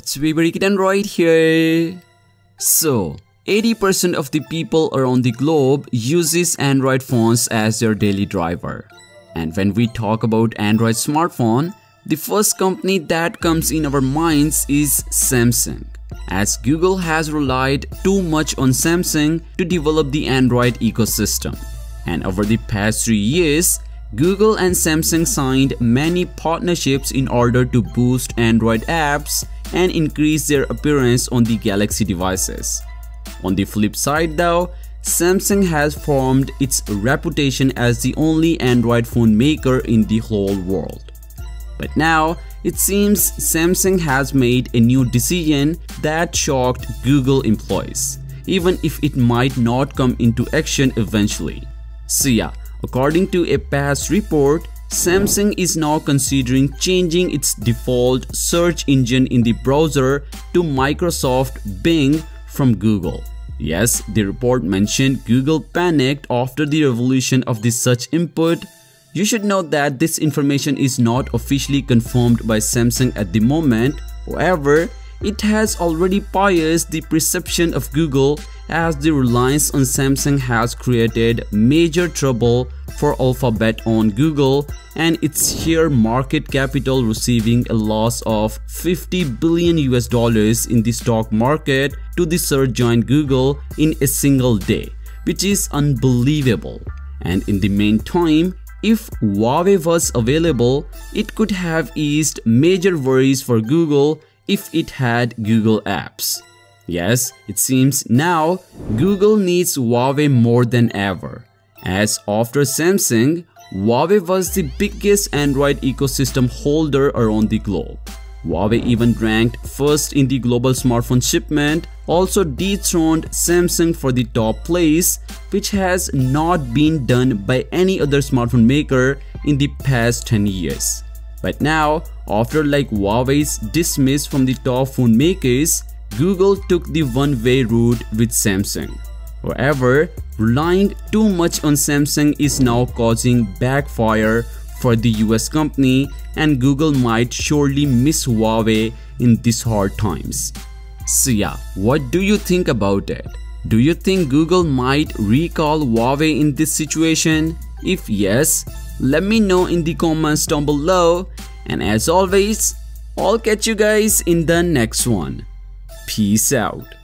What's Vivek Android here? So, 80% of the people around the globe uses Android phones as their daily driver. And when we talk about Android smartphone, the first company that comes in our minds is Samsung. As Google has relied too much on Samsung to develop the Android ecosystem. And over the past 3 years, Google and Samsung signed many partnerships in order to boost Android apps and increase their appearance on the Galaxy devices. On the flip side though, Samsung has formed its reputation as the only Android phone maker in the whole world. But now, it seems Samsung has made a new decision that shocked Google employees, even if it might not come into action eventually. So yeah, according to a past report, Samsung is now considering changing its default search engine in the browser to Microsoft Bing from Google. Yes, the report mentioned Google panicked after the revolution of the search input. You should note that this information is not officially confirmed by Samsung at the moment. However, it has already biased the perception of Google as the reliance on Samsung has created major trouble for Alphabet on Google and its share market capital receiving a loss of 50 billion US dollars in the stock market to the search giant Google in a single day, which is unbelievable. And in the meantime, if Huawei was available, it could have eased major worries for Google if it had Google Apps. Yes, it seems now Google needs Huawei more than ever, as after Samsung, Huawei was the biggest Android ecosystem holder around the globe. Huawei even ranked first in the global smartphone shipment, also dethroned Samsung for the top place, which has not been done by any other smartphone maker in the past 10 years. But now, after like Huawei's dismiss from the top phone makers, Google took the one-way route with Samsung. However, relying too much on Samsung is now causing backfire for the US company and Google might surely miss Huawei in these hard times. So yeah, what do you think about it? Do you think Google might recall Huawei in this situation? If yes, let me know in the comments down below and as always, I'll catch you guys in the next one. Peace out.